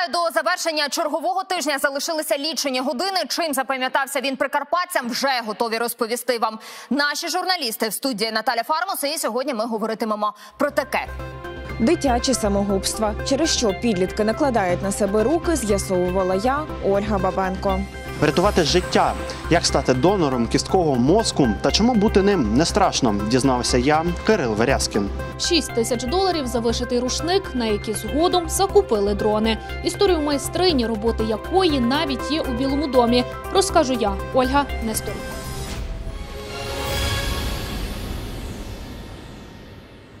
Нагадаю, до завершення чергового тижня залишилися лічені години. Чим запам'ятався він прикарпатцям, вже готові розповісти вам наші журналісти в студії Наталя Фармус. І сьогодні ми говоритимемо про таке. Дитячі самогубства, через що підлітки накладають на себе руки, з'ясовувала я, Ольга Бабенко. Врятувати життя, як стати донором кісткового мозку та чому бути ним не страшно, дізнався я, Кирил Верязкін. 6 тисяч доларів за вишитий рушник, на які згодом закупили дрони. Історію майстрині, роботи якої навіть є у Білому домі. Розкажу я, Ольга Несторюк.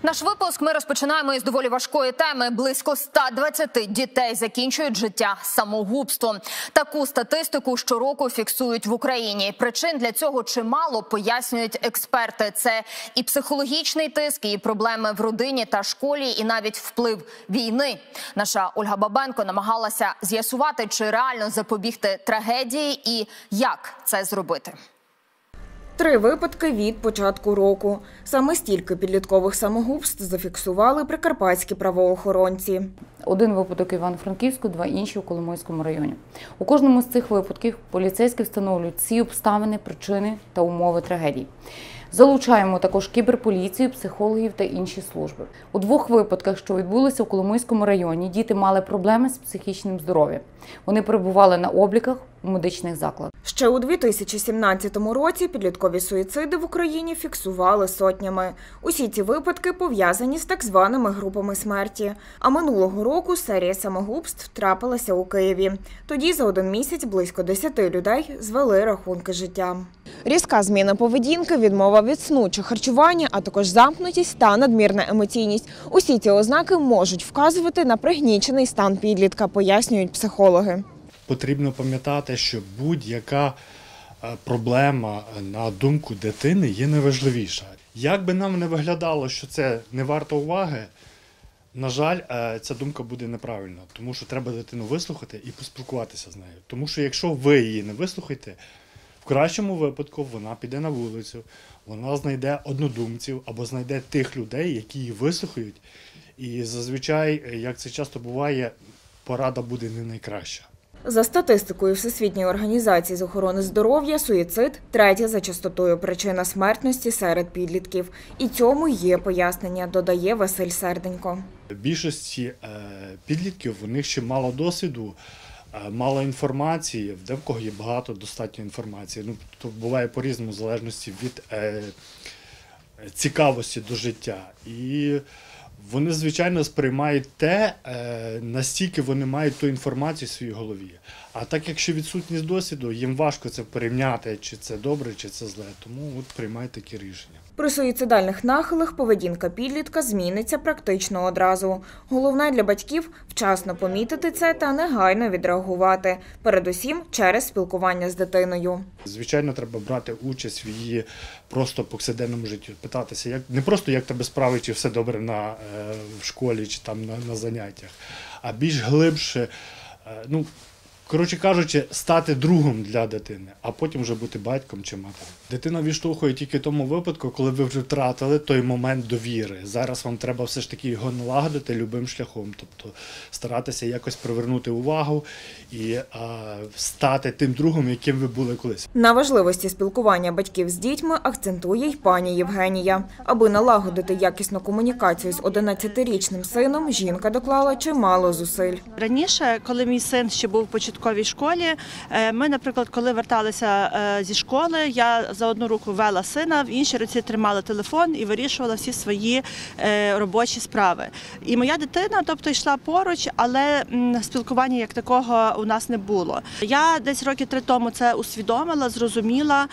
Наш випуск ми розпочинаємо із доволі важкої теми. Близько 120 дітей закінчують життя самогубством. Таку статистику щороку фіксують в Україні. Причин для цього чимало пояснюють експерти. Це і психологічний тиск, і проблеми в родині та школі, і навіть вплив війни. Наша Ольга Бабенко намагалася з'ясувати, чи реально запобігти трагедії і як це зробити. Три випадки від початку року. Саме стільки підліткових самогубств зафіксували прикарпатські правоохоронці. Один випадок Івано-Франківську, два інші у Коломойському районі. У кожному з цих випадків поліцейські встановлюють всі обставини, причини та умови трагедій. Залучаємо також кіберполіцію, психологів та інші служби. У двох випадках, що відбулися у Коломийському районі, діти мали проблеми з психічним здоров'ям. Вони перебували на обліках у медичних закладах. Ще у 2017 році підліткові суїциди в Україні фіксували сотнями. Усі ці випадки пов'язані з так званими групами смерті. А минулого року серія самогубств трапилася у Києві. Тоді за один місяць близько 10 людей звели рахунки життя. Різка зміна поведінки, відмова від сну чи харчування, а також замкнутість та надмірна емоційність. Усі ці ознаки можуть вказувати на пригнічений стан підлітка, пояснюють психологи. Потрібно пам'ятати, що будь-яка е, проблема на думку дитини є найважливіша. Як би нам не виглядало, що це не варто уваги, на жаль, е, ця думка буде неправильна, тому що треба дитину вислухати і поспілкуватися з нею. Тому що якщо ви її не вислухаєте, в кращому випадку вона піде на вулицю, вона знайде однодумців або знайде тих людей, які її вислухають. І зазвичай, е, як це часто буває, порада буде не найкраща. За статистикою Всесвітньої організації з охорони здоров'я, суїцид третя за частотою причина смертності серед підлітків. І цьому є пояснення, додає Василь Серденько. Більшості е, підлітків у них ще мало досвіду, е, мало інформації, в кого є багато достатньо інформації. Ну, то буває по-різному, в залежності від е, цікавості до життя. І вони, звичайно, сприймають те, е, настільки вони мають ту інформацію в своїй голові. А так, якщо відсутність досвіду, їм важко це порівняти, чи це добре, чи це зле. Тому от приймають такі рішення. При суїцидальних нахилах поведінка підлітка зміниться практично одразу. Головне для батьків вчасно помітити це та негайно відреагувати, передусім через спілкування з дитиною. Звичайно, треба брати участь в її просто повсякденному житті, питатися, як не просто як тебе справи, чи все добре на е, в школі, чи там на, на заняттях, а більш глибше. Е, ну, Коротше кажучи, стати другом для дитини, а потім вже бути батьком чи матером. Дитина відштовхує тільки в тому випадку, коли ви вже втратили той момент довіри. Зараз вам треба все ж таки його налагодити любим шляхом, тобто старатися якось привернути увагу і а, стати тим другом, яким ви були колись. На важливості спілкування батьків з дітьми акцентує й пані Євгенія. Аби налагодити якісну комунікацію з 11-річним сином, жінка доклала чимало зусиль. Раніше, коли мій син ще був в початковій школі, е, ми, наприклад, коли верталися е, зі школи, я за одну руку вела сина, в іншій руці тримала телефон і вирішувала всі свої е, робочі справи. І моя дитина, тобто, йшла поруч, але спілкування як такого у нас не було. Я десь роки три тому це усвідомила, зрозуміла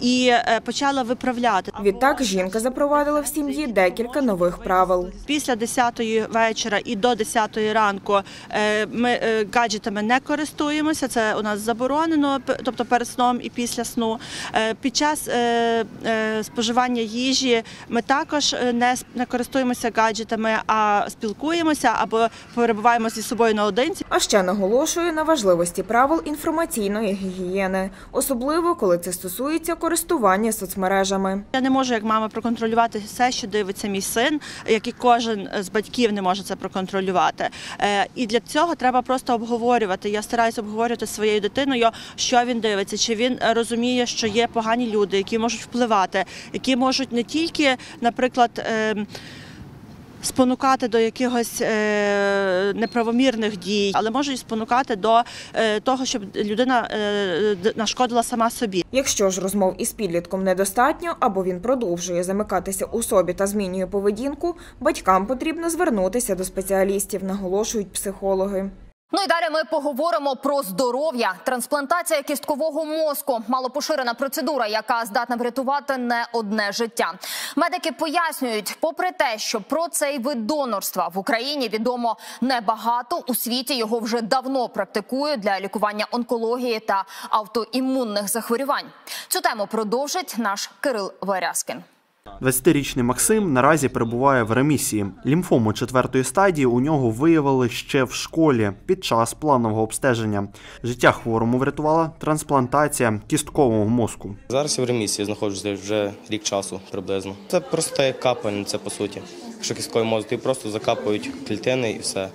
і почала виправляти. Відтак жінка запровадила в сім'ї декілька нових правил. Після 10 вечора і до 10 ранку ми гаджетами не користуємося. Користуємося. Це у нас заборонено, тобто перед сном і після сну. Е, Під час е, е, споживання їжі ми також не, користуємося гаджетами, а спілкуємося або перебуваємо зі собою наодинці. А ще наголошує на важливості правил інформаційної гігієни, особливо коли це стосується користування соцмережами. Я не можу як мама проконтролювати все, що дивиться мій син, як і кожен з батьків не може це проконтролювати. І для цього треба просто обговорювати. Я стараюся обговорювати зі своєю дитиною, що він дивиться, чи він е, розуміє, що є погані люди, які можуть впливати, які можуть не тільки, наприклад. ем, Спонукати до якихось е, неправомірних дій, але можуть спонукати до е, того, щоб людина е, нашкодила сама собі. Якщо ж розмов із підлітком недостатньо або він продовжує замикатися у собі та змінює поведінку, батькам потрібно звернутися до спеціалістів, наголошують психологи. Ну і далі ми поговоримо про здоров'я. Трансплантація кісткового мозку малопоширена процедура, яка здатна врятувати не одне життя. Медики пояснюють, попри те, що про цей вид донорства в Україні відомо небагато, у світі його вже давно практикують для лікування онкології та автоімунних захворювань. Цю тему продовжить наш Кирил Верязкін. 20-річний Максим наразі перебуває в ремісії. Лімфому четвертої стадії у нього виявили ще в школі під час планового обстеження. Життя хворому врятувала трансплантація кісткового мозку. Зараз я в ремісії знаходжуся вже рік часу приблизно. Це просто як капання, це по суті. Якщо кістковий мозок, ти просто закапують клітини і все.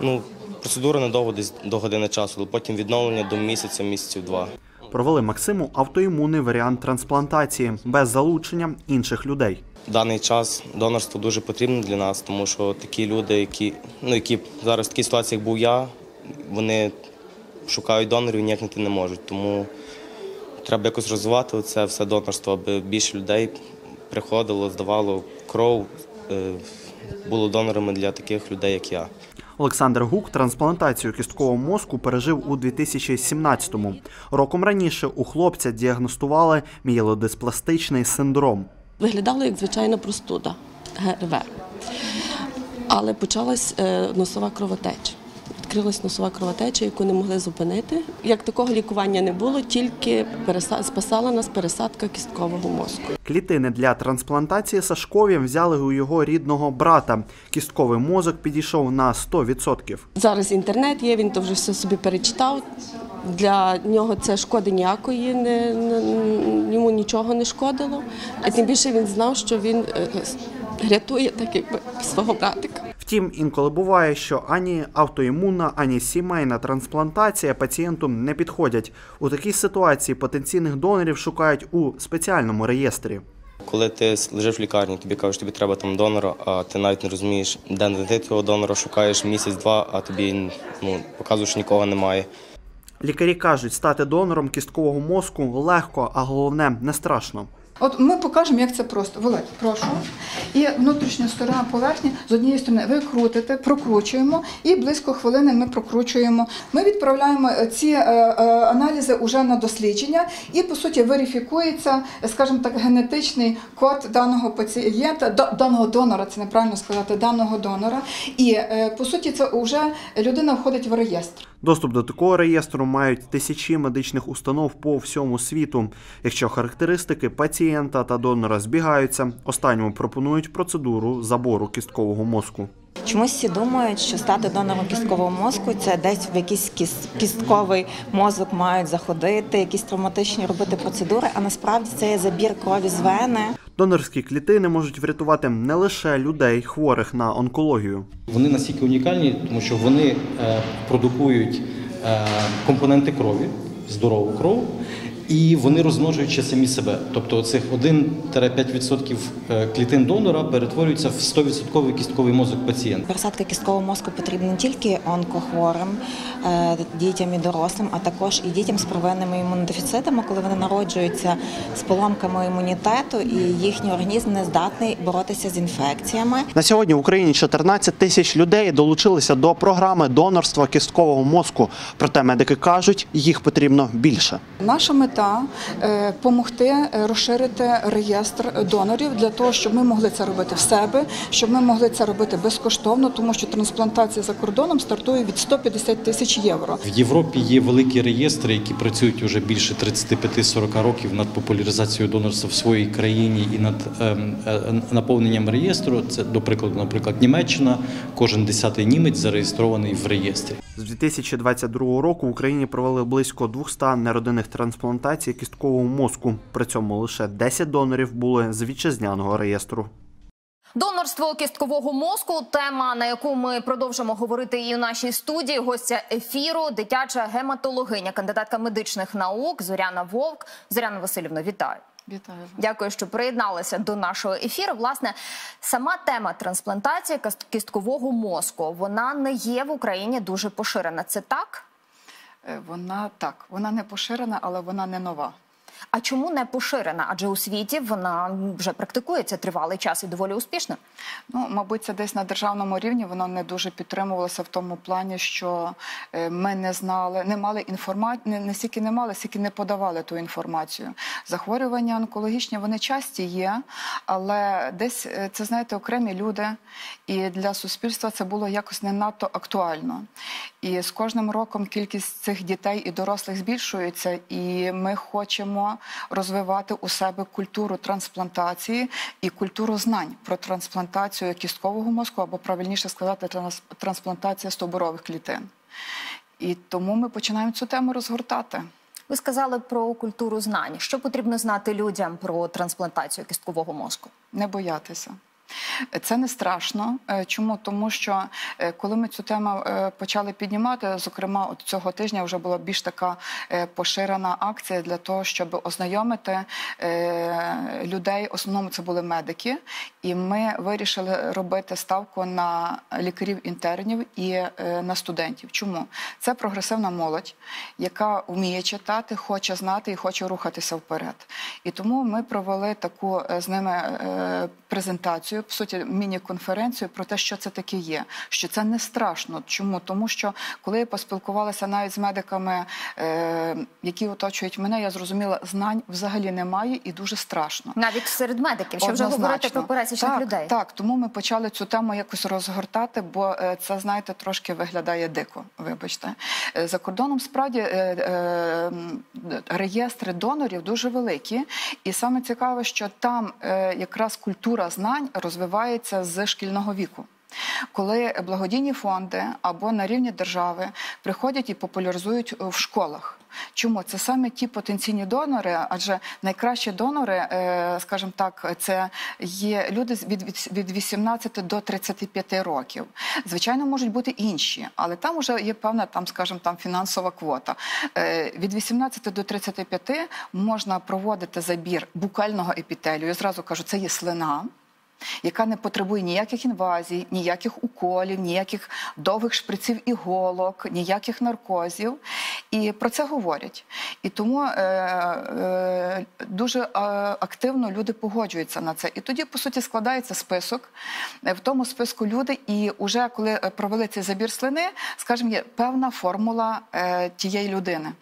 Ну, процедура недовго десь до години часу, але потім відновлення до місяця, місяців два. Провели Максиму автоімунний варіант трансплантації без залучення інших людей. Даний час донорство дуже потрібно для нас, тому що такі люди, які, ну, які зараз в такій ситуації, як був я, вони шукають донорів ніяк знайти не можуть. Тому треба якось розвивати це все донорство, аби більше людей приходило, здавало кров, е, було донорами для таких людей, як я. Олександр Гук трансплантацію кісткового мозку пережив у 2017-му. Роком раніше у хлопця діагностували мієлодиспластичний синдром. Виглядало як звичайна простуда ГРВ. Але почалась е, носова кровотеча. Відкрилась носова кровотеча, яку не могли зупинити. Як такого лікування не було, тільки спасала нас пересадка кісткового мозку. Клітини для трансплантації Сашкові взяли у його рідного брата. Кістковий мозок підійшов на 100%. Зараз інтернет є, він то вже все собі перечитав. Для нього це шкоди ніякої, не, не- йому нічого не шкодило. А тим більше він знав, що він е, рятує так якби свого братика. Втім, інколи буває, що ані автоімунна, ані сімейна трансплантація пацієнту не підходять. У такій ситуації потенційних донорів шукають у спеціальному реєстрі. Коли ти лежиш в лікарні, тобі кажуть, тобі треба там донора, а ти навіть не розумієш, де знайти цього донора, шукаєш місяць-два, а тобі ну, показують, що нікого немає. Лікарі кажуть, стати донором кісткового мозку легко, а головне не страшно. От ми покажемо, як це просто. Володь, прошу. І внутрішня сторона поверхні з однієї сторони ви крутите, прокручуємо, і близько хвилини ми прокручуємо. Ми відправляємо е, ці е, е, аналізи уже на дослідження, і по суті верифікується, скажімо так, генетичний код даного пацієнта, да- даного донора, це неправильно сказати, даного донора. І по суті, це вже людина входить в реєстр. Доступ до такого реєстру мають тисячі медичних установ по всьому світу. Якщо характеристики пацієнта та донора збігаються, останньому пропонують процедуру забору кісткового мозку. Чомусь всі думають, що стати донором кісткового мозку це десь в якийсь кіс- кістковий мозок мають заходити, якісь травматичні робити процедури. А насправді це є забір крові з вени. Донорські клітини можуть врятувати не лише людей, хворих на онкологію. Вони настільки унікальні, тому що вони е, продукують е, компоненти крові, здорову кров, і вони розмножують самі себе. Тобто цих 1-5% е, клітин донора перетворюються в 100% кістковий мозок пацієнта. Пересадка кісткового мозку потрібна не тільки онкохворим, е, дітям і дорослим, а також і дітям з первинними імунодефіцитами, коли вони народжуються з поломками імунітету, і їхній організм не здатний боротися з інфекціями. На сьогодні в Україні 14 тисяч людей долучилися до програми донорства кісткового мозку. Проте медики кажуть, їх потрібно більше. Наша мета мета допомогти розширити реєстр донорів для того, щоб ми могли це робити в себе, щоб ми могли це робити безкоштовно, тому що трансплантація за кордоном стартує від 150 тисяч євро. В Європі є великі реєстри, які працюють уже більше 35-40 років над популяризацією донорства в своїй країні і над ем, е, наповненням реєстру. Це до прикладу, наприклад, Німеччина. Кожен десятий німець зареєстрований в реєстрі. З 2022 року в Україні провели близько 200 неродинних трансплантацій кісткового мозку. При цьому лише 10 донорів були з вітчизняного реєстру. Донорство кісткового мозку тема, на яку ми продовжимо говорити і у нашій студії. Гостя ефіру, дитяча гематологиня, кандидатка медичних наук Зоряна Вовк. Зоряна Васильівна, вітаю. Вітаю. Дякую, що приєдналися до нашого ефіру. Власне, сама тема трансплантації кіст- кісткового мозку вона не є в Україні дуже поширена. Це так? Е, Вона так, вона не поширена, але вона не нова. А чому не поширена? Адже у світі вона вже практикується тривалий час і доволі успішно. Ну, мабуть, це десь на державному рівні воно не дуже підтримувалося в тому плані, що е, ми не знали, не мали інформації, не, стільки не мали, стільки не подавали ту інформацію. Захворювання онкологічні вони часті є, але десь е, це знаєте окремі люди, і для суспільства це було якось не надто актуально. І з кожним роком кількість цих дітей і дорослих збільшується, і ми хочемо розвивати у себе культуру трансплантації і культуру знань про трансплантацію кісткового мозку, або правильніше сказати, транс- трансплантація стоборових клітин. І тому ми починаємо цю тему розгортати. Ви сказали про культуру знань. Що потрібно знати людям про трансплантацію кісткового мозку? не боятися. Це не страшно. Е, Чому? Тому що е, коли ми цю тему е, почали піднімати, зокрема, от цього тижня вже була більш така поширена акція для того, щоб ознайомити людей. В основному це були медики, і ми вирішили робити ставку на лікарів-інтернів і на студентів. Чому? Це прогресивна молодь, яка вміє читати, хоче знати і хоче рухатися вперед. І тому ми провели таку з ними е, презентацію, по суті, міні-конференцію про те, що це таке є. Що це не страшно. Чому? Тому що коли я поспілкувалася навіть з медиками, е, які оточують мене, я зрозуміла, знань взагалі немає і дуже страшно. Навіть серед медиків, що вже говорити про пересічних так, людей. Так, тому ми почали цю тему якось розгортати, бо е, це, знаєте, трошки виглядає дико. Вибачте, Е, за кордоном справді е, е, реєстри донорів дуже великі, і саме цікаве, що там е, якраз культура знань розвивається з шкільного віку. Коли благодійні фонди або на рівні держави приходять і популяризують в школах. Чому це саме ті потенційні донори? Адже найкращі донори, е, скажімо так, це є люди від 18 до 35 років. Звичайно, можуть бути інші, але там вже є певна там, скажімо, там фінансова квота. Е, Від 18 до 35 можна проводити забір букального епітелію. Я зразу кажу, це є слина яка не потребує ніяких інвазій, ніяких уколів, ніяких довгих шприців іголок, ніяких наркозів. І про це говорять. І тому е, е, дуже е, активно люди погоджуються на це. І тоді, по суті, складається список. Е, В тому списку люди, і вже коли е, провели цей забір слини, скажімо, є певна формула е, тієї людини.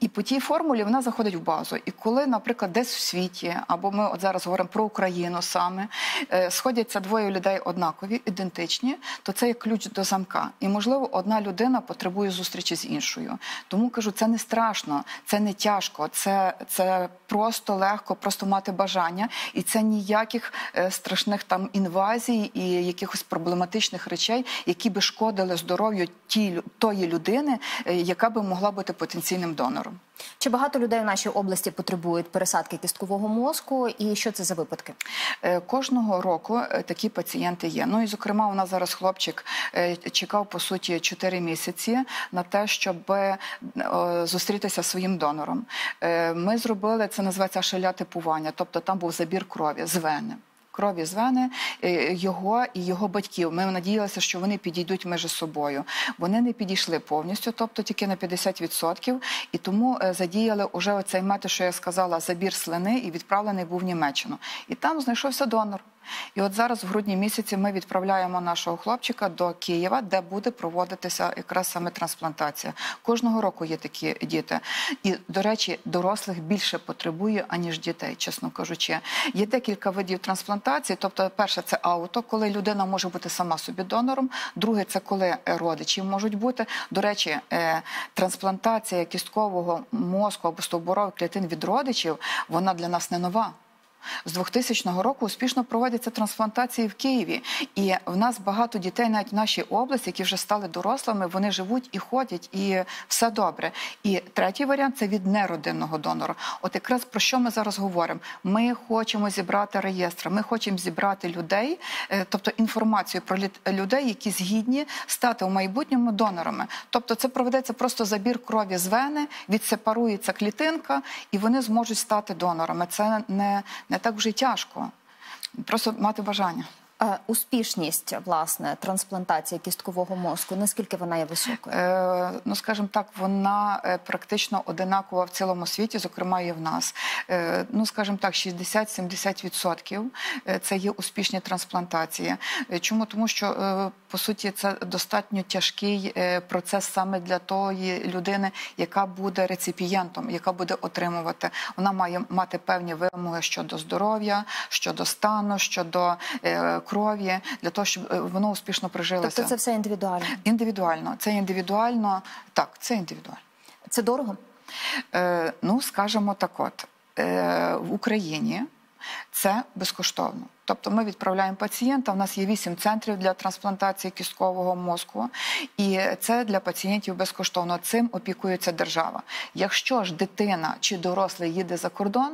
І по тій формулі вона заходить в базу. І коли, наприклад, десь в світі, або ми от зараз говоримо про Україну саме, е, сходяться двоє людей однакові, ідентичні, то це є ключ до замка. І можливо, одна людина потребує зустрічі з іншою. Тому кажу, це не страшно, це не тяжко, це, це просто легко, просто мати бажання, і це ніяких е, страшних там інвазій і якихось проблематичних речей, які би шкодили здоров'ю тої людини, е, яка би могла бути потенційним донором. Чи багато людей в нашій області потребують пересадки кісткового мозку? І що це за випадки? Е, Кожного року е, такі пацієнти є. Ну і зокрема, у нас зараз хлопчик е, чекав по суті 4 місяці на те, щоб зустрітися зі своїм донором. Ми зробили це, називається шаля типування, тобто там був забір крові з вени. Крові з е, його і його батьків. Ми надіялися, що вони підійдуть між собою. Вони не підійшли повністю, тобто тільки на 50%. І тому е, задіяли уже оцей метод, що я сказала, забір слини і відправлений був в Німеччину. І там знайшовся донор. І от зараз в грудні місяці ми відправляємо нашого хлопчика до Києва, де буде проводитися якраз саме трансплантація. Кожного року є такі діти. І, до речі, дорослих більше потребує, аніж дітей, чесно кажучи. Є декілька видів трансплантації. Тобто, перше, це ауто, коли людина може бути сама собі донором. Друге, це коли е, родичі можуть бути. До речі, е, трансплантація кісткового мозку або стовбурових клітин від родичів, вона для нас не нова. З 2000 року успішно проводяться трансплантації в Києві, і в нас багато дітей, навіть в нашій області, які вже стали дорослими, вони живуть і ходять, і все добре. І третій варіант це від неродинного донора. От якраз про що ми зараз говоримо? Ми хочемо зібрати реєстр, ми хочемо зібрати людей, е, тобто інформацію про людей, які згідні стати в майбутньому донорами. Тобто, це проведеться просто забір крові з вени, відсепарується клітинка, і вони зможуть стати донорами. Це не, не так вже й тяжко. Просто мати бажання. Е, Успішність власне трансплантації кісткового мозку. Наскільки вона є високою? Е, ну, скажімо так, вона е, практично одинакова в цілому світі, зокрема і в нас. Е, ну, скажімо так, 60-70% е, це є успішні трансплантації. Чому? Тому що, по суті, це достатньо тяжкий процес саме для тої людини, яка буде реципієнтом, яка буде отримувати. Вона має мати певні вимоги щодо здоров'я, щодо стану, щодо е, крові, для того, щоб е, воно успішно прижилося. Тобто це все індивідуально. Індивідуально. Це індивідуально. Так, це індивідуально. Це дорого? Е, ну, скажімо так, от е, в Україні це безкоштовно. Тобто ми відправляємо пацієнта. У нас є вісім центрів для трансплантації кісткового мозку, і це для пацієнтів безкоштовно. Цим опікується держава. Якщо ж дитина чи дорослий їде за кордон,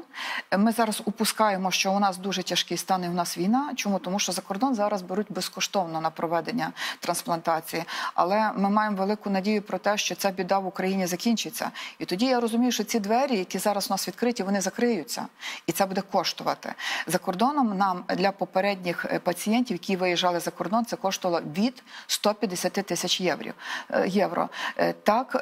ми зараз упускаємо, що у нас дуже тяжкий стан і у нас війна. Чому? Тому що за кордон зараз беруть безкоштовно на проведення трансплантації. Але ми маємо велику надію про те, що ця біда в Україні закінчиться. І тоді я розумію, що ці двері, які зараз у нас відкриті, вони закриються, і це буде коштувати за кордоном. Нам для попередніх е, пацієнтів, які виїжджали за кордон, це коштувало від 150 тисяч євро. Е. Е, Так,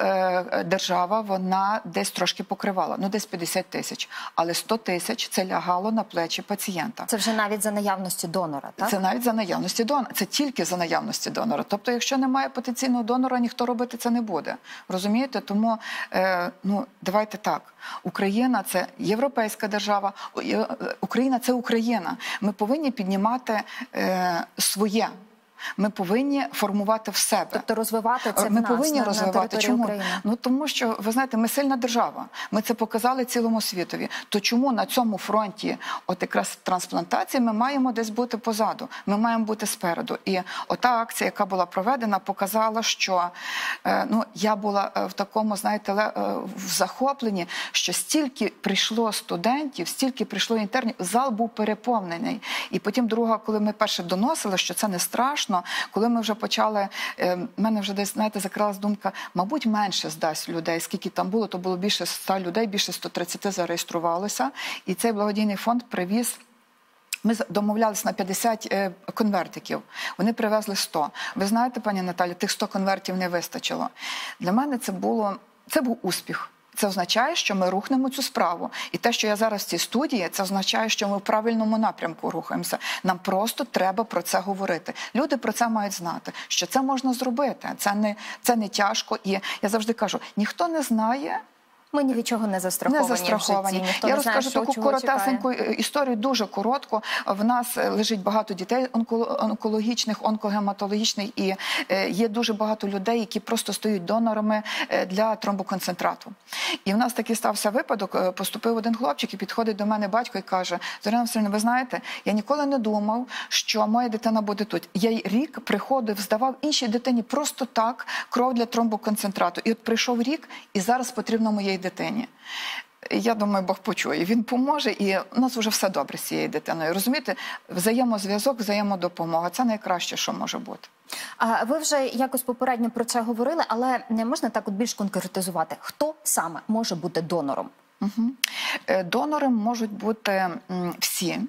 держава вона десь трошки покривала, ну десь 50 тисяч, але 100 тисяч це лягало на плечі пацієнта. Це вже навіть за наявності донора, так? Це навіть за наявності донора. Це тільки за наявності донора. Тобто, якщо немає потенційного донора, ніхто робити це не буде. Розумієте? Тому ну давайте так. Україна це європейська держава. Україна це Україна. Ми повинні піднімати е, своє. Ми повинні формувати в себе. Тобто розвивати це в нас, повинні на- на розвивати. території Чому? України. Ну тому що ви знаєте, ми сильна держава. Ми це показали цілому світові. То чому на цьому фронті, от якраз трансплантації, ми маємо десь бути позаду? Ми маємо бути спереду. І ота акція, яка була проведена, показала, що е, ну я була е, в такому, знаєте, е, в захопленні, що стільки прийшло студентів, стільки прийшло інтернів, зал був переповнений. І потім, друга, коли ми перше доносили, що це не страшно, коли ми вже почали, е, в мене вже десь знаєте, закралась думка, мабуть, менше здасть людей. Скільки там було, то було більше 100 людей, більше 130 зареєструвалося. І цей благодійний фонд привіз. Ми домовлялись на 50 е, конвертиків. Вони привезли 100. Ви знаєте, пані Наталі, тих 100 конвертів не вистачило. Для мене це було це був успіх. Це означає, що ми рухнемо цю справу. І те, що я зараз в цій студії, це означає, що ми в правильному напрямку рухаємося. Нам просто треба про це говорити. Люди про це мають знати, що це можна зробити. Це не, це не тяжко. І я завжди кажу: ніхто не знає. Ми ні від чого не застраховані. Не застраховані. В житті. Ніхто Я не знає, розкажу що, таку коротесеньку історію, дуже коротко. В нас е, лежить багато дітей онкологічних, онкогематологічних, і е, є дуже багато людей, які просто стають донорами е, для тромбоконцентрату. І в нас такий стався випадок. Поступив один хлопчик і підходить до мене батько і каже: Зоряна Васильівна, ви знаєте, я ніколи не думав, що моя дитина буде тут. Я й рік приходив, здавав іншій дитині просто так кров для тромбоконцентрату. І от прийшов рік, і зараз потрібно моїй дитині. Я думаю, Бог почує. Він поможе, і у нас вже все добре з цією дитиною. Розумієте, взаємозв'язок, взаємодопомога це найкраще, що може бути. А ви вже якось попередньо про це говорили, але не можна так от більш конкретизувати, хто саме може бути донором? Угу. Донором можуть бути всі.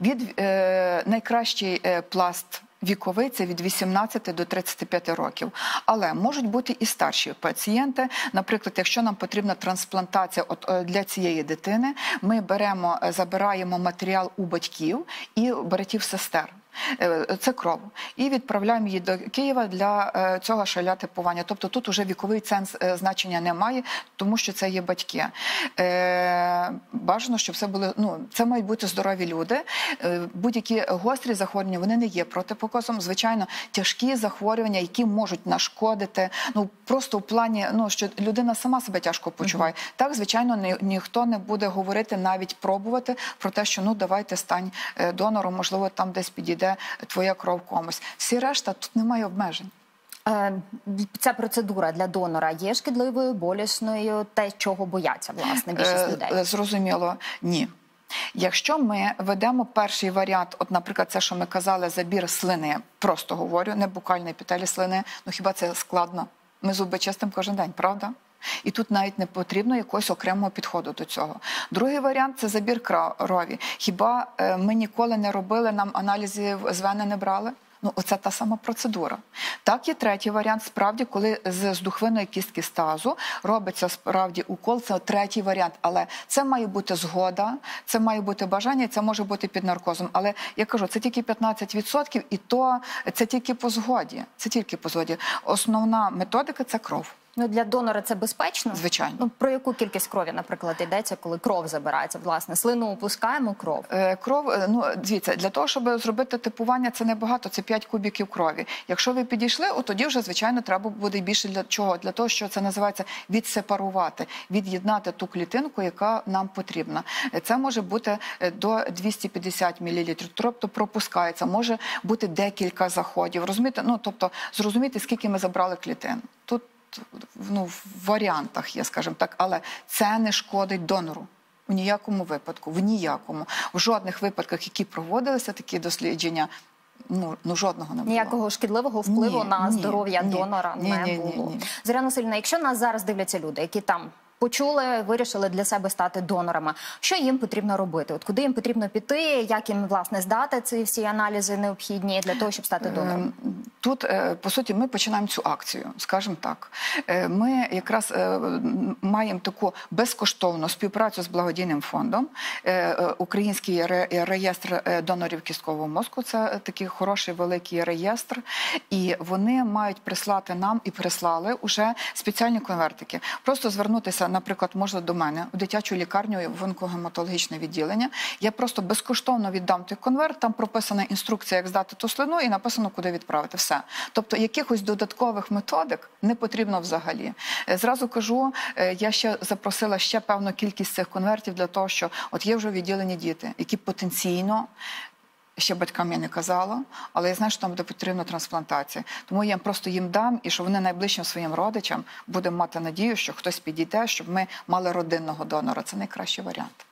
Від е, найкращий е, пласт Віковий це від 18 до 35 років, але можуть бути і старші пацієнти. Наприклад, якщо нам потрібна трансплантація е, для цієї дитини, ми беремо, е, забираємо матеріал у батьків і братів сестер. Е, Це кров, і відправляємо її до Києва для е, цього шаля типування. Тобто тут уже віковий ценз е, значення немає, тому що це є батьки. Бажано, щоб все були. Ну це мають бути здорові люди. Будь-які гострі захворювання вони не є протипоказом. Звичайно, тяжкі захворювання, які можуть нашкодити. Ну просто в плані, ну що людина сама себе тяжко почуває. Так, звичайно, ні, ніхто не буде говорити, навіть пробувати про те, що ну давайте стань донором, можливо, там десь підійде твоя кров комусь. Всі решта тут немає обмежень. Е, Ця процедура для донора є шкідливою, болісною, те, чого бояться власне більшість Е, людей. е, Зрозуміло, ні. Якщо ми ведемо перший варіант, от, наприклад, це, що ми казали, забір слини, просто говорю, не букальні епітелі слини, ну хіба це складно? Ми зуби чистимо кожен день, правда? І тут навіть не потрібно якогось окремого підходу до цього. Другий варіант це забір крові. Хіба е, ми ніколи не робили, нам аналізи з вени не брали? Ну, оце та сама процедура. Так, є третій варіант. Справді, коли з здухвиної кістки стазу робиться справді укол, це третій варіант. Але це має бути згода, це має бути бажання, це може бути під наркозом. Але я кажу, це тільки 15%, і то це тільки по згоді. Це тільки по згоді. Основна методика це кров. Ну для донора це безпечно. Звичайно. Ну про яку кількість крові, наприклад, йдеться, коли кров забирається? Власне, слину опускаємо кров. Е, Кров, е, ну дивіться, для того, щоб зробити типування, це небагато, це 5 кубіків крові. Якщо ви підійшли, от тоді вже звичайно треба буде більше для чого? Для того, що це називається відсепарувати, від'єднати ту клітинку, яка нам потрібна. Е, Це може бути е, до 250 мл, тобто пропускається, може бути декілька заходів. Розумієте? Ну тобто зрозуміти, скільки ми забрали клітин. Тут ну, в варіантах є, скажімо так, але це не шкодить донору. В ніякому випадку, в ніякому. В жодних випадках, які проводилися такі дослідження, ну, ну жодного не було. Ніякого шкідливого впливу Ні, на ні, здоров'я ні, донора ні, не ні, ні, було. ні. Зоряна Васильівна, якщо нас зараз дивляться люди, які там почули, вирішили для себе стати донорами, що їм потрібно робити? От куди їм потрібно піти, як їм власне здати ці всі аналізи необхідні для того, щоб стати донором? Ем, Тут, е, по суті, ми починаємо цю акцію, скажімо так. Е, Ми якраз е, маємо таку безкоштовну співпрацю з благодійним фондом. Український реєстр донорів кісткового мозку це такий хороший великий реєстр. І вони мають прислати нам і прислали уже спеціальні конвертики. Просто звернутися, наприклад, можна до мене у дитячу лікарню в онкогематологічне відділення. Я просто безкоштовно віддам той конверт. Там прописана інструкція, як здати ту слину, і написано, куди відправити. Все. Тобто якихось додаткових методик не потрібно взагалі. Е, Зразу кажу, е, я ще запросила ще певну кількість цих конвертів для того, що от є вже відділені діти, які потенційно. Ще батькам я не казала, але я знаю, що там буде потрібна трансплантація. Тому я просто їм дам, і що вони найближчим своїм родичам будемо мати надію, що хтось підійде, щоб ми мали родинного донора. Це найкращий варіант.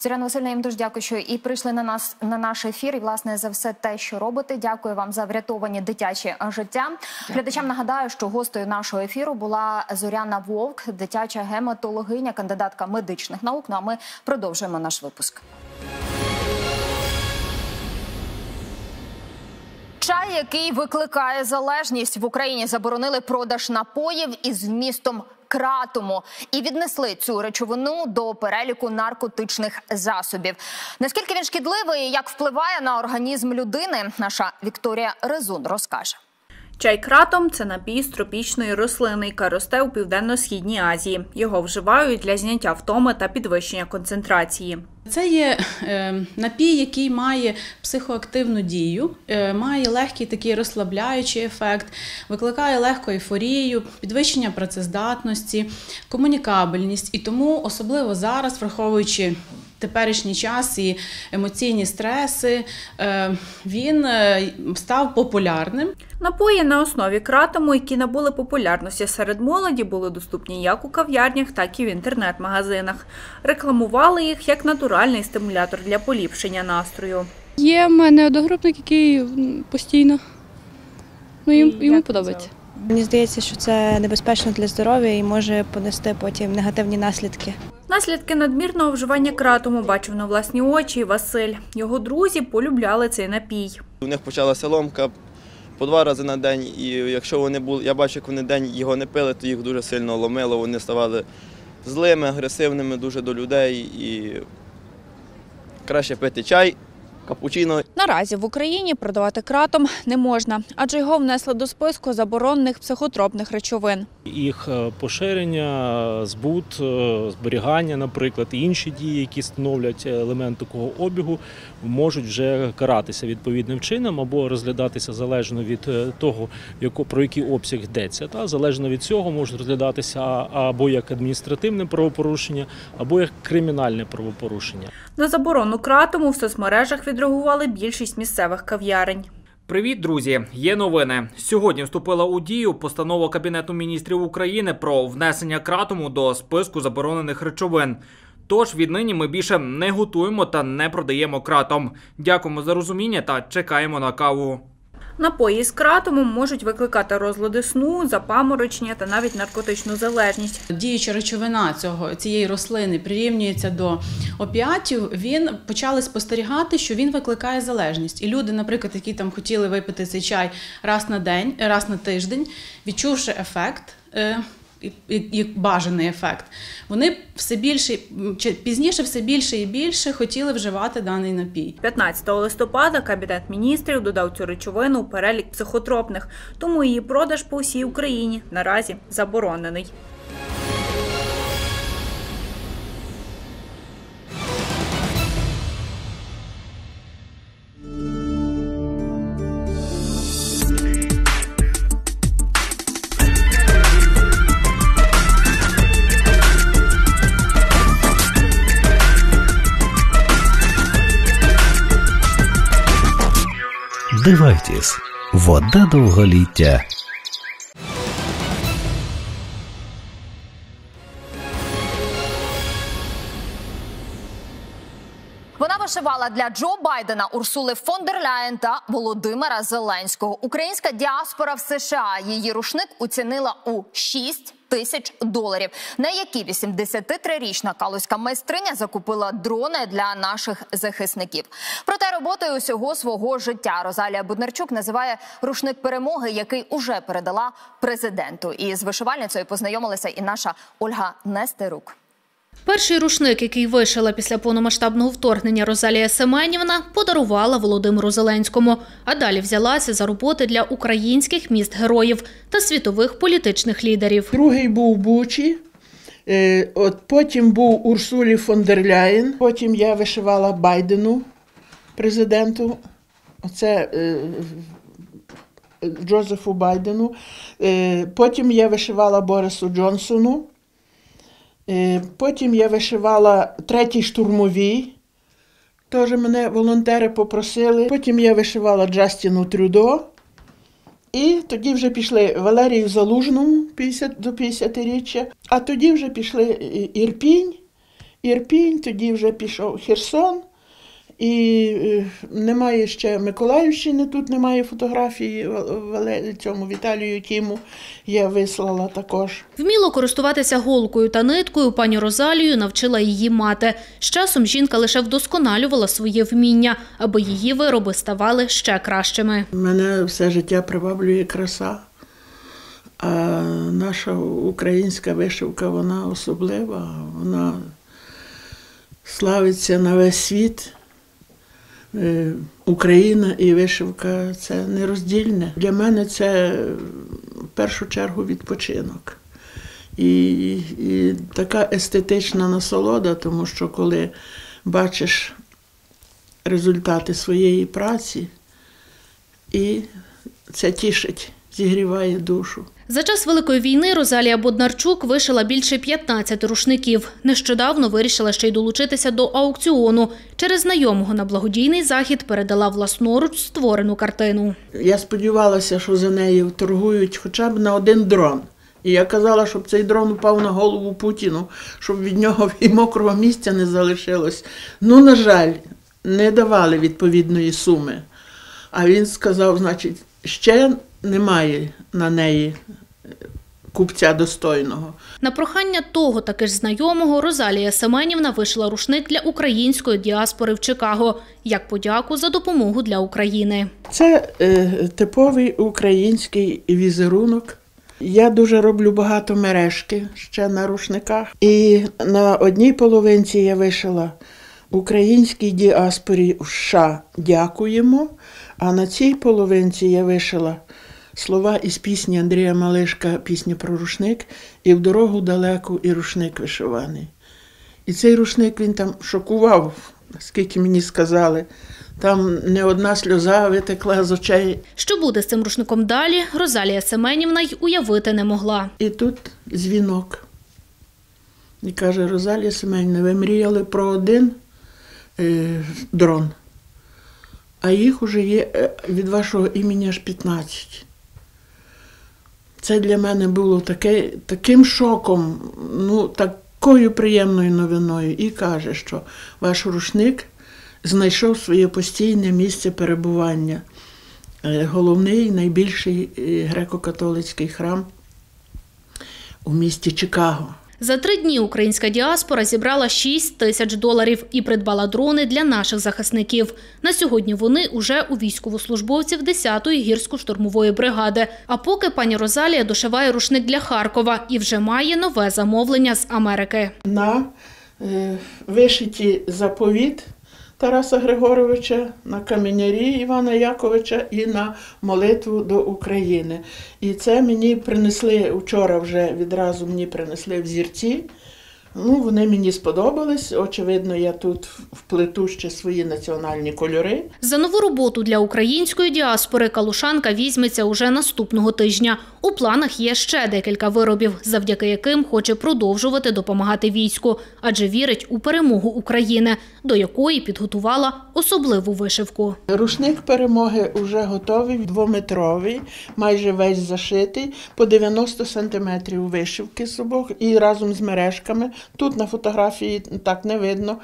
Зоряна Васильівна, їм дуже дякую, що і прийшли на нас на наш ефір. І власне за все те, що робите. Дякую вам за врятовані дитячі життя. Глядачам нагадаю, що гостею нашого ефіру була Зоряна Вовк, дитяча гематологиня, кандидатка медичних наук. Ну а ми продовжуємо наш випуск. Чай, який викликає залежність в Україні, заборонили продаж напоїв із вмістом кратуму і віднесли цю речовину до переліку наркотичних засобів. Наскільки він шкідливий як впливає на організм людини, наша Вікторія Резун розкаже. Чай кратом це напій з тропічної рослини, яка росте у південно-східній Азії. Його вживають для зняття втоми та підвищення концентрації. Це є е, напій, який має психоактивну дію, е, має легкий такий розслабляючий ефект, викликає легку ейфорію, підвищення працездатності, комунікабельність. І тому, особливо зараз, враховуючи теперішній час і емоційні стреси, е, він е, став популярним. Напої на основі кратому, які набули популярності серед молоді, були доступні як у кав'ярнях, так і в інтернет-магазинах. Рекламували їх як натуральний стимулятор для поліпшення настрою. Є в мене одногрупник, який постійно ну, їм, йому подобається. Мені здається, що це небезпечно для здоров'я і може понести потім негативні наслідки. Наслідки надмірного вживання кратому бачив на власні очі Василь. Його друзі полюбляли цей напій. У них почалася ломка, по два рази на день. І якщо вони були, я бачу, як вони день його не пили, то їх дуже сильно ломило. Вони ставали злими, агресивними дуже до людей. І краще пити чай, капучино Наразі в Україні продавати кратом не можна, адже його внесли до списку заборонених психотропних речовин. Їх е, поширення, збут, е, зберігання, наприклад, і інші дії, які становлять елемент такого обігу, можуть вже каратися відповідним чином або розглядатися залежно від е, того, про який обсяг йдеться. Та залежно від цього можуть розглядатися або як адміністративне правопорушення, або як кримінальне правопорушення. На заборону кратому в соцмережах відреагували більшість місцевих кав'ярень. Привіт, друзі! Є новини. Сьогодні вступила у дію постанова Кабінету міністрів України про внесення кратому до списку заборонених речовин. Тож віднині ми більше не готуємо та не продаємо кратом. Дякуємо за розуміння та чекаємо на каву. Напої з кратумом можуть викликати розлади сну, запаморочення та навіть наркотичну залежність. Діюча речовина цього цієї рослини прирівнюється до опіатів. Він почали спостерігати, що він викликає залежність. І люди, наприклад, які там хотіли випити цей чай раз на день, раз на тиждень, відчувши ефект. І бажаний ефект, вони все більше чи пізніше все більше і більше хотіли вживати даний напій. 15 листопада Кабінет міністрів додав цю речовину у перелік психотропних, тому її продаж по всій Україні наразі заборонений. Дивайтесь, вода довголіття. Вона вишивала для Джо Байдена, Урсули фон дер Ляєн та Володимира Зеленського. Українська діаспора в США її рушник оцінила у 6 тисяч доларів, на які 83-річна калузька майстриня закупила дрони для наших захисників. Проте роботою усього свого життя Розалія Буднарчук називає рушник перемоги, який уже передала президенту. І з вишивальницею познайомилася і наша Ольга Нестерук. Перший рушник, який вишила після повномасштабного вторгнення Розалія Семенівна, подарувала Володимиру Зеленському, а далі взялася за роботи для українських міст героїв та світових політичних лідерів. Другий був Бучі, е, от потім був Урсулі фон дер Ляєн, потім я вишивала Байдену, президенту. Оце е, Джозефу Байдену. Е, Потім я вишивала Борису Джонсону. Потім я вишивала третій штурмовій. Теж мене волонтери попросили. Потім я вишивала Джастіну Трюдо. І тоді вже пішли Валерію Залужному 50, до 50-річчя, а тоді вже пішли Ірпінь, Ірпінь, тоді вже пішов Херсон. І е, немає ще Миколаївщини, тут немає фотографії цьому Віталію Кіму. Я вислала також. Вміло користуватися голкою та ниткою пані Розалію навчила її мати. З часом жінка лише вдосконалювала своє вміння, аби її вироби ставали ще кращими. Мене все життя приваблює краса. А наша українська вишивка, вона особлива, вона славиться на весь світ. Е, Україна і вишивка це нероздільне. Для мене це в першу чергу відпочинок. І, і така естетична насолода, тому що коли бачиш результати своєї праці, і це тішить, зігріває душу. За час Великої війни Розалія Боднарчук вишила більше 15 рушників. Нещодавно вирішила ще й долучитися до аукціону. Через знайомого на благодійний захід передала власноруч створену картину. Я сподівалася, що за нею торгують хоча б на один дрон. І я казала, щоб цей дрон упав на голову Путіну, щоб від нього і мокрого місця не залишилось. Ну, на жаль, не давали відповідної суми. А він сказав, значить, ще немає на неї купця достойного. На прохання того таки ж знайомого Розалія Семенівна вишила рушник для української діаспори в Чикаго як подяку за допомогу для України. Це е, типовий український візерунок. Я дуже роблю багато мережки ще на рушниках. І на одній половинці я вишила українській діаспорі в США дякуємо. А на цій половинці я вишила слова із пісні Андрія Малишка, пісня про рушник, і в дорогу далеку, і рушник вишиваний. І цей рушник він там шокував, наскільки мені сказали. Там не одна сльоза витекла з очей. Що буде з цим рушником далі, Розалія Семенівна й уявити не могла. І тут дзвінок. І каже, Розалія Семенівна, ви мріяли про один е, дрон, а їх уже є е, від вашого імені аж 15. Це для мене було таке, таким шоком, ну, такою приємною новиною. І каже, що ваш рушник знайшов своє постійне місце перебування. Е, Головний найбільший е, греко-католицький храм у місті Чикаго. За три дні українська діаспора зібрала 6 тисяч доларів і придбала дрони для наших захисників. На сьогодні вони уже у військовослужбовців 10-ї гірсько-штурмової бригади. А поки пані Розалія дошиває рушник для Харкова і вже має нове замовлення з Америки. На е, вишиті заповіт Тараса Григоровича, на камінярі Івана Яковича і на молитву до України. І це мені принесли вчора вже відразу мені принесли взірці. Ну, вони мені сподобались. Очевидно, я тут вплету ще свої національні кольори. За нову роботу для української діаспори Калушанка візьметься уже наступного тижня. У планах є ще декілька виробів, завдяки яким хоче продовжувати допомагати війську, адже вірить у перемогу України, до якої підготувала особливу вишивку. Рушник перемоги вже готовий, двометровий, майже весь зашитий, по 90 сантиметрів вишивки з обох і разом з мережками. Тут на фотографії так не видно.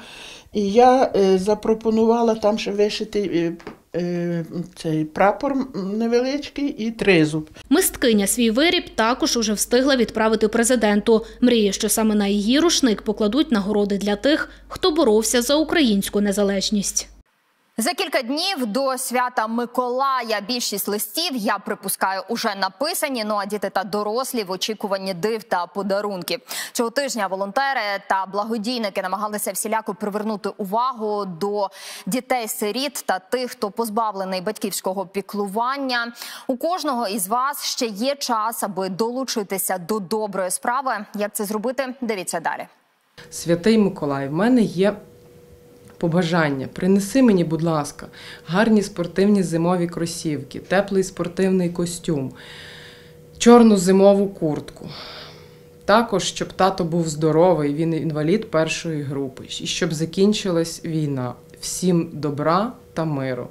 І я е, запропонувала там ще вишити е, е, цей прапор невеличкий і тризуб. Мисткиня свій виріб також уже встигла відправити президенту. Мріє, що саме на її рушник покладуть нагороди для тих, хто боровся за українську незалежність. За кілька днів до свята Миколая більшість листів я припускаю уже написані. Ну а діти та дорослі в очікуванні див та подарунків. Цього тижня волонтери та благодійники намагалися всіляко привернути увагу до дітей-сиріт та тих, хто позбавлений батьківського піклування. У кожного із вас ще є час, аби долучитися до доброї справи. Як це зробити? Дивіться далі. Святий Миколай, в мене є побажання. Принеси мені, будь ласка, гарні спортивні зимові кросівки, теплий спортивний костюм, чорну зимову куртку. Також, щоб тато був здоровий, він інвалід першої групи, і щоб закінчилась війна. Всім добра та миру.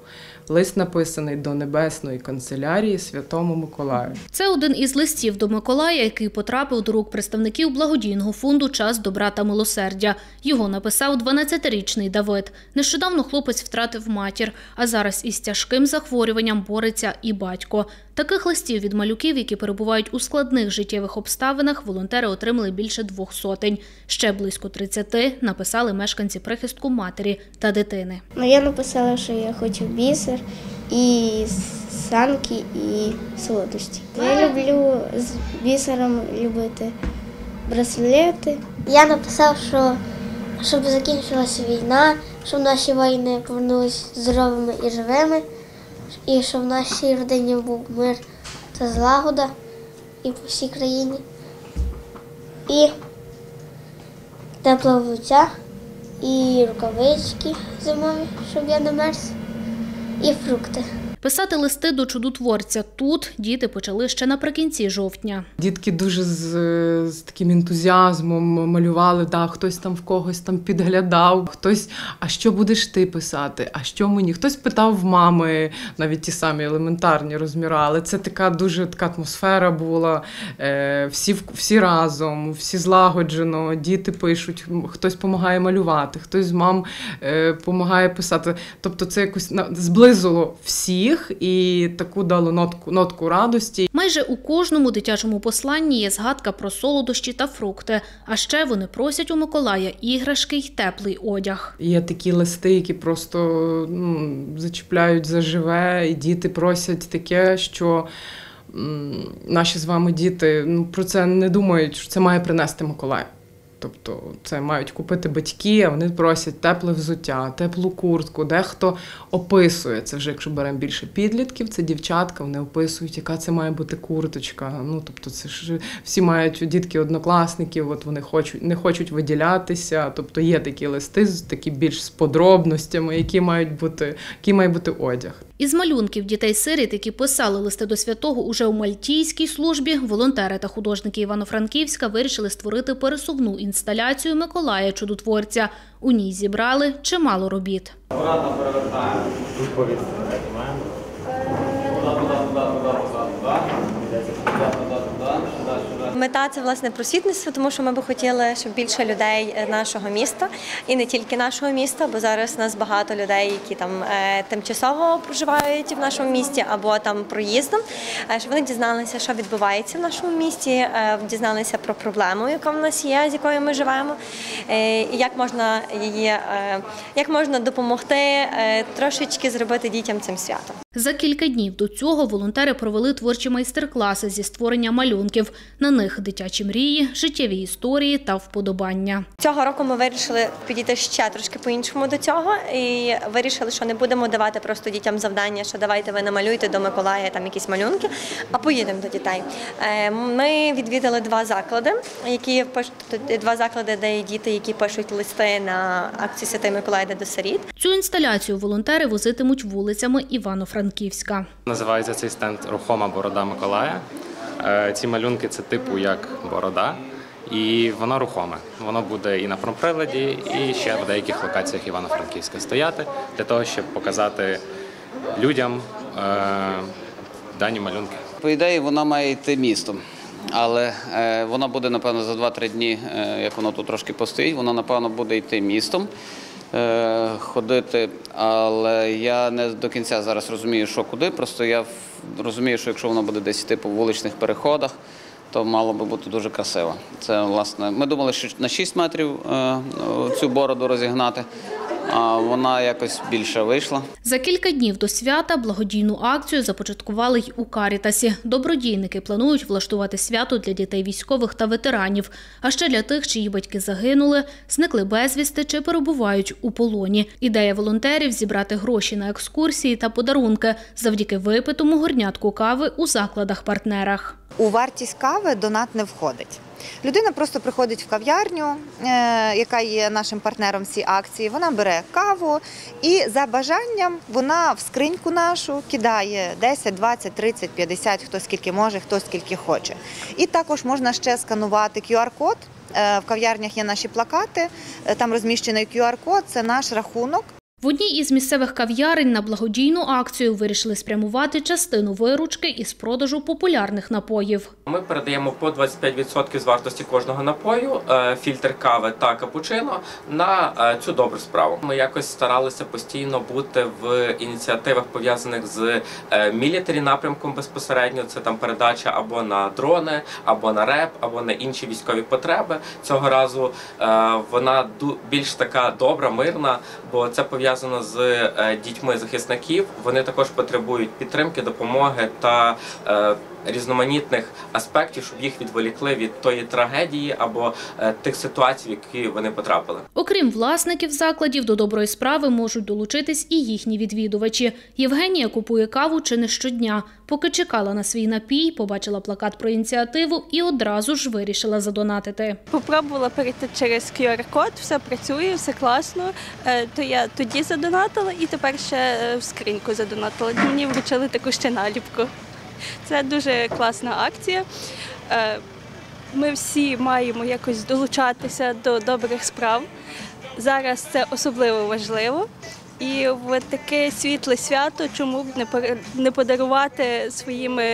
Лист написаний до Небесної канцелярії Святому Миколаю. Це один із листів до Миколая, який потрапив до рук представників благодійного фонду Час добра та милосердя. Його написав 12-річний Давид. Нещодавно хлопець втратив матір, а зараз із тяжким захворюванням бореться і батько. Таких листів від малюків, які перебувають у складних життєвих обставинах, волонтери отримали більше двох сотень. Ще близько 30 написали мешканці прихистку матері та дитини. Ну, я написала, що я хочу бісер і санки, і солодості. Я люблю з бісером любити браслети. Я написав, що щоб закінчилася війна, щоб наші воїни повернулися здоровими і живими, і щоб в нашій родині був мир та злагода і по всій країні. І тепле взуття, і рукавички зимові, щоб я не мерз, і фрукти. Писати листи до чудотворця тут діти почали ще наприкінці жовтня. Дітки дуже з, з таким ентузіазмом малювали, да, хтось там в когось там підглядав, хтось, а що будеш ти писати? А що мені? Хтось питав в мами навіть ті самі елементарні розміри, але це така дуже така атмосфера була. Е, всі, всі разом, всі злагоджено, діти пишуть, хтось допомагає малювати, хтось з мам допомагає писати. Тобто це якось зблизило всіх. і таку дало нотку, нотку радості. Майже у кожному дитячому посланні є згадка про солодощі та фрукти. А ще вони просять у Миколая іграшки й теплий одяг. Є такі листи, які просто ну, зачіпляють заживе, і діти просять таке, що наші з вами діти ну, про це не думають, що це має принести Миколай. Тобто це мають купити батьки, а вони просять тепле взуття, теплу куртку. Дехто описує це вже, якщо беремо більше підлітків, це дівчатка, вони описують, яка це має бути курточка. Ну тобто, це ж всі мають дітки однокласників, от вони хочуть не хочуть виділятися. Тобто є такі листи, такі більш з подробностями, які мають бути, який має бути одяг. Із малюнків дітей-сиріт, які писали листи до святого уже у Мальтійській службі, волонтери та художники Івано-Франківська вирішили створити пересувну інсталяцію Миколая Чудотворця. У ній зібрали чимало робіт. Акуратно перевертаємо. Мета це власне просвітництво, тому що ми би хотіли, щоб більше людей е, нашого міста і не тільки нашого міста, бо зараз у нас багато людей, які там е, тимчасово проживають в нашому місті або там проїздом, е, щоб вони дізналися, що відбувається в нашому місті, дізналися про проблему, яка в нас є, з якою ми живемо, і як можна її, як можна допомогти трошечки зробити дітям цим святом. За кілька днів до цього волонтери провели творчі майстер-класи зі створення малюнків. На них дитячі мрії, життєві історії та вподобання. Цього року ми вирішили підійти ще трошки по-іншому до цього і вирішили, що не будемо давати просто дітям завдання, що давайте ви намалюйте до Миколая там якісь малюнки, а поїдемо до дітей. Е, Ми відвідали два заклади, які два заклади, де є діти, які пишуть листи на акцію Святий Миколай йде до сиріт. Цю інсталяцію волонтери возитимуть вулицями Івано-Франківська. Називається цей стенд Рухома борода Миколая. Е, Ці малюнки це типу як борода, і воно рухоме. Воно буде і на промприладі, і ще в деяких локаціях Івано-Франківська стояти для того, щоб показати людям е, дані малюнки. По ідеї, вона має йти містом. Але е, вона буде, напевно, за 2-3 дні, е, як воно тут трошки постоїть, вона, напевно, буде йти містом, ходити. Але я не до кінця зараз розумію, що куди. Просто я розумію, що якщо воно буде десь йти по вуличних переходах, то мало би бути дуже красиво. Це, власне, ми думали, що на 6 метрів е, цю бороду розігнати, а вона якось більше вийшла. За кілька днів до свята благодійну акцію започаткували й у Карітасі. Добродійники планують влаштувати свято для дітей військових та ветеранів, а ще для тих, чиї батьки загинули, зникли безвісти чи перебувають у полоні. Ідея волонтерів зібрати гроші на екскурсії та подарунки завдяки випитому горнятку кави у закладах-партнерах. У вартість кави донат не входить. Людина просто приходить в кав'ярню, е, яка є нашим партнером цій акції. Вона бере каву і за бажанням вона в скриньку нашу кидає 10, 20, 30, 50, хто скільки може, хто скільки хоче. І також можна ще сканувати QR-код. Е, В кав'ярнях є наші плакати, е, там розміщений QR-код, це наш рахунок. В одній із місцевих кав'ярень на благодійну акцію вирішили спрямувати частину виручки із продажу популярних напоїв. Ми передаємо по 25% з вартості кожного напою, е, фільтр кави та капучино на е, цю добру справу. Ми якось старалися постійно бути в ініціативах пов'язаних з е, мілітарі напрямком безпосередньо. Це там передача або на дрони, або на реп, або на інші військові потреби. Цього разу вона більш така добра, мирна, бо це пов'язано з е, дітьми захисників. Вони також потребують підтримки, допомоги та е, різноманітних аспектів, щоб їх відволікли від тої трагедії або е, тих ситуацій, в які вони потрапили. Окрім власників закладів, до доброї справи можуть долучитись і їхні відвідувачі. Євгенія купує каву чи не щодня. Поки чекала на свій напій, побачила плакат про ініціативу і одразу ж вирішила задонатити. Попробувала перейти через QR-код, все працює, все класно. Е, То я тоді задонатила і тепер ще е, в скриньку задонатила. Мені вручили таку ще наліпку. Це дуже класна акція. Е, Ми всі маємо якось долучатися до добрих справ. зараз це особливо важливо. І в таке світле свято, чому б не подарувати своїми,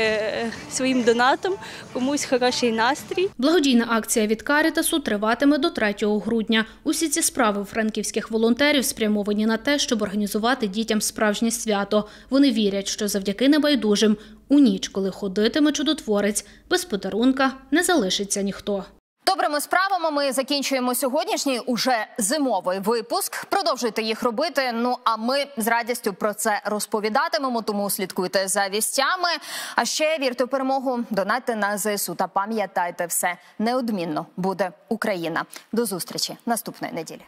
своїм донатом комусь хороший настрій. Благодійна акція від Карітасу триватиме до 3 грудня. Усі ці справи франківських волонтерів спрямовані на те, щоб організувати дітям справжнє свято. Вони вірять, що завдяки небайдужим у ніч, коли ходитиме чудотворець, без подарунка не залишиться ніхто. Добрими справами ми закінчуємо сьогоднішній уже зимовий випуск. Продовжуйте їх робити. Ну а ми з радістю про це розповідатимемо. Тому слідкуйте за вістями. А ще вірте в перемогу, донатьте на ЗСУ та пам'ятайте все неодмінно буде Україна. До зустрічі наступної неділі.